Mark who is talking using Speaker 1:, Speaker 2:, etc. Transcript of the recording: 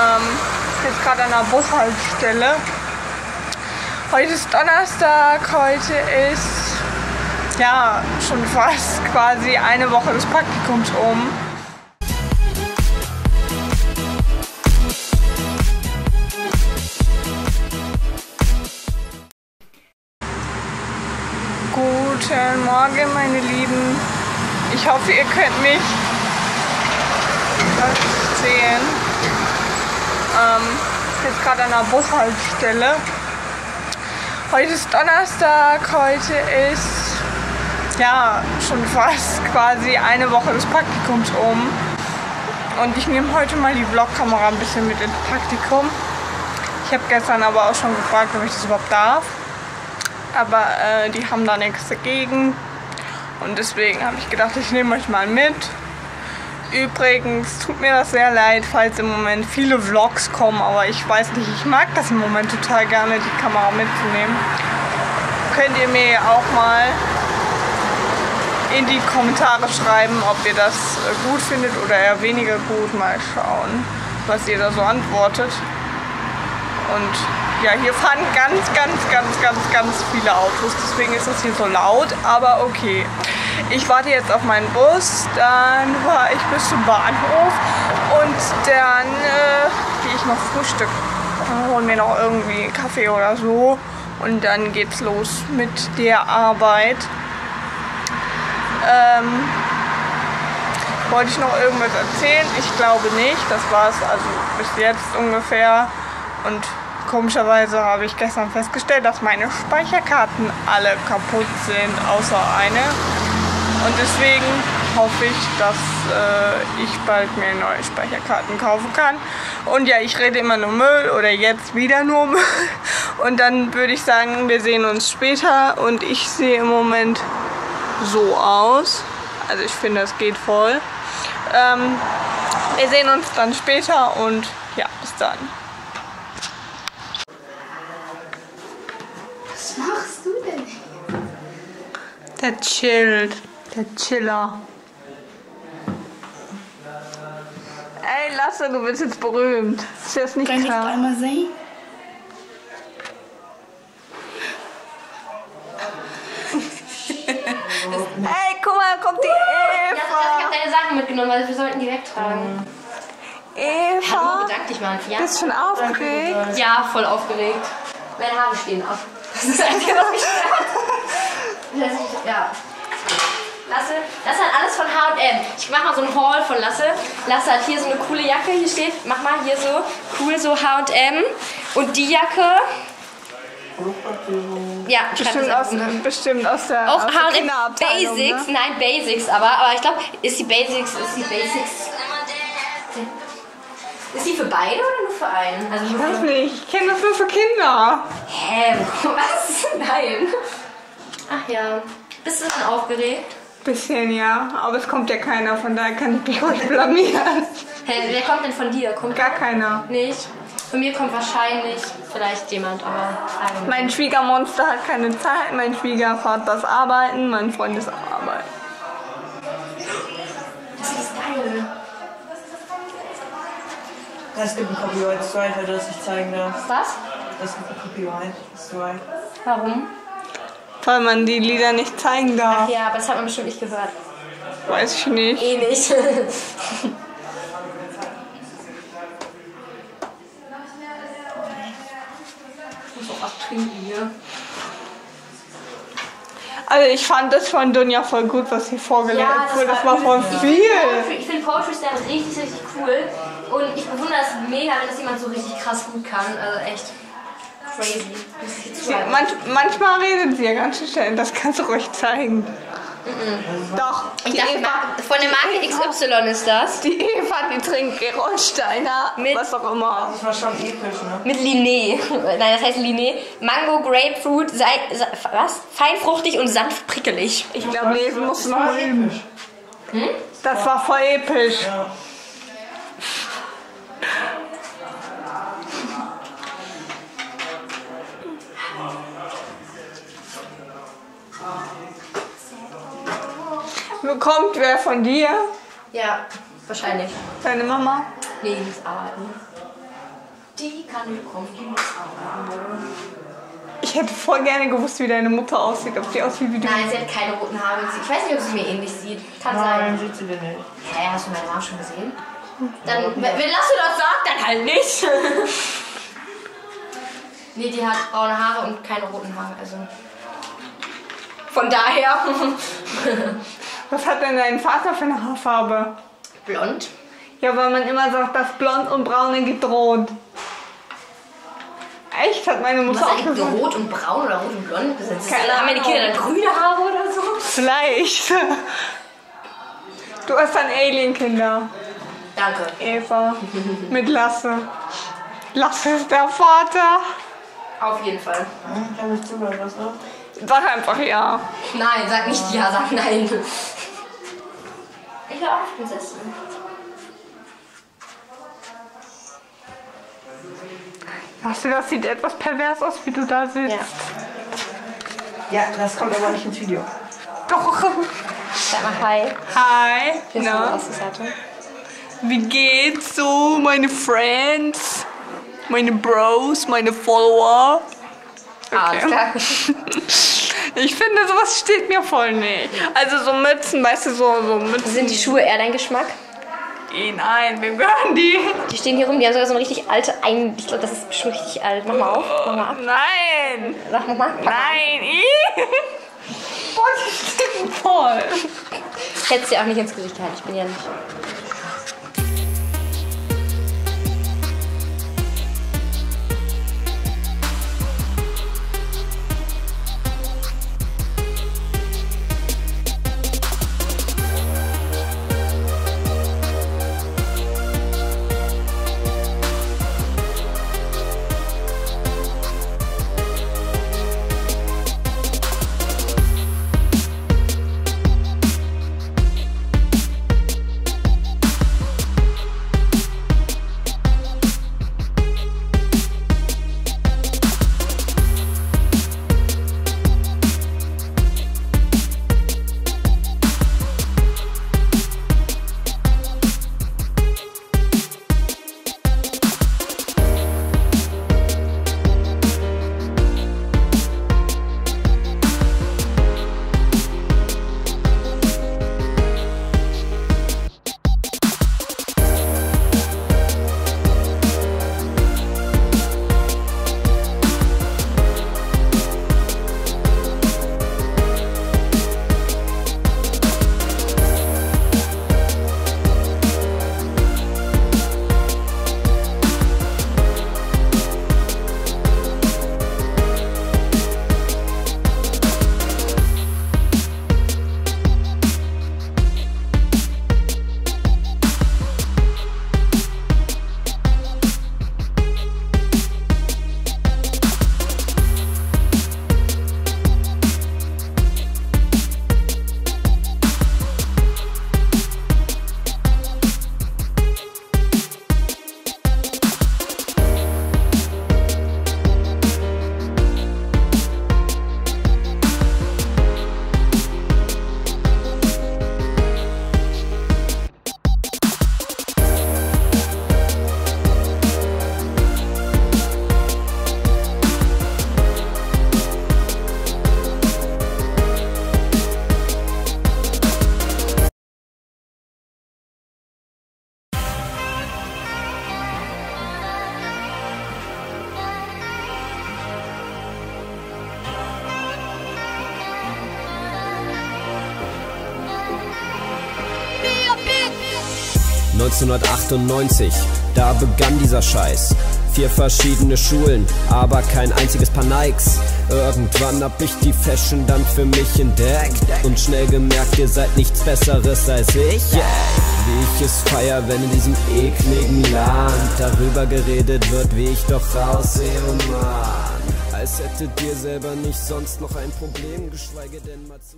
Speaker 1: Ähm, jetzt gerade an der Bushaltestelle. Heute ist Donnerstag, heute ist ja schon fast quasi eine Woche des Praktikums um. Guten Morgen, meine Lieben. Ich hoffe, ihr könnt mich sehen. Ähm, jetzt gerade an der Bushaltestelle. Heute ist Donnerstag, heute ist ja schon fast quasi eine Woche des Praktikums um. Und ich nehme heute mal die Vlogkamera ein bisschen mit ins Praktikum. Ich habe gestern aber auch schon gefragt, ob ich das überhaupt darf. Aber äh, die haben da nichts dagegen. Und deswegen habe ich gedacht, ich nehme euch mal mit. Übrigens tut mir das sehr leid, falls im Moment viele Vlogs kommen, aber ich weiß nicht, ich mag das im Moment total gerne, die Kamera mitzunehmen. Könnt ihr mir auch mal in die Kommentare schreiben, ob ihr das gut findet oder eher weniger gut. Mal schauen, was ihr da so antwortet. Und ja, hier fahren ganz, ganz, ganz, ganz, ganz viele Autos. Deswegen ist das hier so laut, aber okay. Ich warte jetzt auf meinen Bus, dann fahre ich bis zum Bahnhof und dann äh, gehe ich noch Frühstück. Holen mir noch irgendwie Kaffee oder so und dann geht's los mit der Arbeit. Ähm, wollte ich noch irgendwas erzählen? Ich glaube nicht. Das war es also bis jetzt ungefähr. Und komischerweise habe ich gestern festgestellt, dass meine Speicherkarten alle kaputt sind, außer eine. Und deswegen hoffe ich, dass äh, ich bald mir neue Speicherkarten kaufen kann. Und ja, ich rede immer nur Müll oder jetzt wieder nur Müll. Und dann würde ich sagen, wir sehen uns später. Und ich sehe im Moment so aus. Also ich finde, es geht voll. Ähm, wir sehen uns dann später und ja, bis dann.
Speaker 2: Was machst du denn?
Speaker 1: Der chillt. Der Chiller. Ey, Lasse, du bist jetzt berühmt. Ist das nicht
Speaker 2: Kann ich
Speaker 1: klar?
Speaker 2: einmal sehen?
Speaker 1: Ey, guck mal, kommt die
Speaker 3: Ich
Speaker 1: Eva.
Speaker 3: habe deine Sachen mitgenommen, weil wir sollten die wegtragen.
Speaker 1: Eva,
Speaker 3: Hallo, bedank dich mal. Ja,
Speaker 1: bist schon aufgeregt?
Speaker 3: ja voll aufgeregt. Meine Haare stehen ab. Das ist Einzige, was ist- Ja. Lasse, das ist halt alles von H&M. Ich mach mal so einen Haul von Lasse. Lasse hat hier so eine coole Jacke, hier steht, mach mal hier so, cool, so H&M. Und die Jacke, ja,
Speaker 1: Bestimmt aus, bestimmt aus der,
Speaker 3: Auch
Speaker 1: aus der Kinderabteilung,
Speaker 3: Basics,
Speaker 1: Ne?
Speaker 3: nein Basics, aber, aber ich glaube, ist die Basics, ist die Basics. Ist die für beide oder nur für einen? Also
Speaker 1: Ich weiß
Speaker 3: für,
Speaker 1: nicht, ich kenne das nur für Kinder.
Speaker 3: hä, was? Nein. Ach ja. Bist du dann aufgeregt?
Speaker 1: Bisschen ja, aber es kommt ja keiner, von daher kann ich mich ruhig blamieren.
Speaker 3: Hä, wer kommt denn von dir? Kommt
Speaker 1: Gar keiner.
Speaker 3: nicht? Von mir kommt wahrscheinlich vielleicht jemand, aber know.
Speaker 1: Mein Schwiegermonster hat keine Zeit, mein Schwiegervater ist arbeiten, mein Freund ist auch arbeiten.
Speaker 3: Das ist geil.
Speaker 4: Es gibt einen Copyright Strike, weil du das nicht zeigen darfst.
Speaker 3: Was?
Speaker 4: Es gibt einen Copyright Strike.
Speaker 3: Warum?
Speaker 1: Weil man die Lieder nicht zeigen darf.
Speaker 3: Ja, aber das hat man bestimmt nicht gehört.
Speaker 1: Weiß ich nicht.
Speaker 3: Eh nicht. Ich muss auch was trinken hier.
Speaker 1: Also ich fand das von Dunja voll gut, was sie vorgelesen hat. Das, das war voll viel.
Speaker 3: Ich finde Poetry Slam richtig, richtig cool. Und ich bewundere es mega, wenn das jemand so richtig krass gut kann. Also echt crazy.
Speaker 1: Sie, manch, manchmal redet sie ja ganz schön schnell. Das kannst du ruhig zeigen. Doch.
Speaker 3: Ich
Speaker 1: Die
Speaker 3: dachte,
Speaker 1: Eva,
Speaker 3: von der Marke XY ist das.
Speaker 1: die Eva, die trinkt Gerolsteiner,
Speaker 3: Mit-
Speaker 1: was auch immer.
Speaker 4: Das war schon episch, ne?
Speaker 3: Mit Liné. Nein, das heißt Liné. Mango, Grapefruit, sei, sei, was? Feinfruchtig und sanft prickelig.
Speaker 1: Ich glaube, lesen musst du noch
Speaker 4: war
Speaker 1: üben.
Speaker 4: episch.
Speaker 1: Das war voll episch.
Speaker 4: Ja.
Speaker 1: Bekommt wer von dir?
Speaker 3: Ja, wahrscheinlich.
Speaker 1: Deine Mama?
Speaker 3: Nee, die ist arbeiten. Die kann bekommen, die muss auch.
Speaker 1: Ich hätte voll gerne gewusst, wie deine Mutter aussieht. Ob die aussieht wie du.
Speaker 3: Nein, sie hat keine roten Haare. Ich weiß nicht, ob sie mir ähnlich sieht. Kann
Speaker 4: Nein,
Speaker 3: sein.
Speaker 4: sieht sie denn nicht.
Speaker 3: Hä, hast du meine Mama schon gesehen? Dann, wenn wenn Lasse das sagt, dann halt nicht. nee, die hat braune Haare und keine roten Haare. Also. Von daher.
Speaker 1: Was hat denn dein Vater für eine Haarfarbe?
Speaker 3: Blond.
Speaker 1: Ja, weil man immer sagt, das Blond und Braune gibt rot. Echt? Hat meine Mutter
Speaker 3: Was
Speaker 1: auch
Speaker 3: eigentlich
Speaker 1: gesagt.
Speaker 3: rot und braun oder rot und blond besetzt?
Speaker 1: Keine
Speaker 3: Haben meine
Speaker 1: Ahnung.
Speaker 3: Kinder dann grüne Haare oder so?
Speaker 1: Vielleicht. Du hast dann Alien-Kinder.
Speaker 3: Danke.
Speaker 1: Eva. Mit Lasse. Lasse ist der Vater.
Speaker 3: Auf jeden Fall.
Speaker 4: Ich habe nicht zugehört, was noch?
Speaker 1: Sag einfach ja.
Speaker 3: Nein, sag nicht ja, sag nein. Ich will auch Prinzessin.
Speaker 1: Lasse, das sieht etwas pervers aus, wie du da sitzt.
Speaker 4: Ja, das kommt aber nicht ins Video.
Speaker 1: Doch.
Speaker 3: Sag mal hi.
Speaker 1: Hi.
Speaker 3: Hier die
Speaker 1: Na, wie geht's so, meine Friends? Meine Bros, meine Follower?
Speaker 3: Alles klar.
Speaker 1: Ich finde, sowas steht mir voll nicht. Also so Mützen, weißt du, so, so Mützen.
Speaker 3: Sind die Schuhe eher dein Geschmack?
Speaker 1: Eh, Nein, wem gehören die?
Speaker 3: Die stehen hier rum, die haben sogar so eine richtig alte ein. Ich glaube, das ist schon richtig alt. Mach mal auf. Mach mal ab.
Speaker 1: Nein.
Speaker 3: Sag mach mal.
Speaker 1: Nein. Ih. Boah, die stecken voll.
Speaker 3: Hättest dir auch nicht ins Gesicht gehalten. Ich bin ja nicht.
Speaker 2: – 1998, da begann dieser Scheiß. Vier verschiedene Schulen, aber kein einziges Paar Nikes. Irgendwann hab ich die Fashion dann für mich entdeckt und schnell gemerkt, ihr seid nichts Besseres als ich. Yeah. Wie ich es feier, wenn in diesem ekligen Land darüber geredet wird, wie ich doch aussehe, oh Mann. Als hättet ihr selber nicht sonst noch ein Problem, geschweige denn mal zu